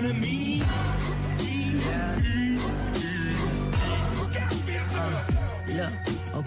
Enemy.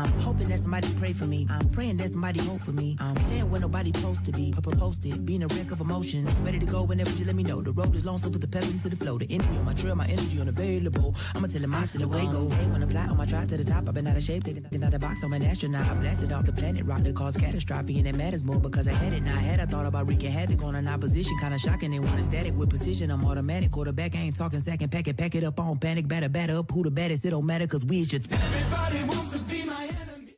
I'm hoping that somebody pray for me. I'm praying that somebody hope for me. I'm staying where nobody supposed to be. Papa posted, being a wreck of emotions. Ready to go whenever you let me know. The road is long, so put the pedal into the flow. The energy on my trail, my energy unavailable. I'ma tell him I still away go. Hey, when I fly on my drive to the top, I've been out of shape, taking out the box. I'm an astronaut. I blasted off the planet, rock that caused catastrophe, and it matters more because I had it. Now I had I thought about wreaking havoc on an opposition, kinda shocking. They want static with precision. I'm automatic, quarterback. I ain't talking second, pack it, pack it up on panic, batter, batter up. Who the baddest? It don't matter, cause we is just. Everybody wants to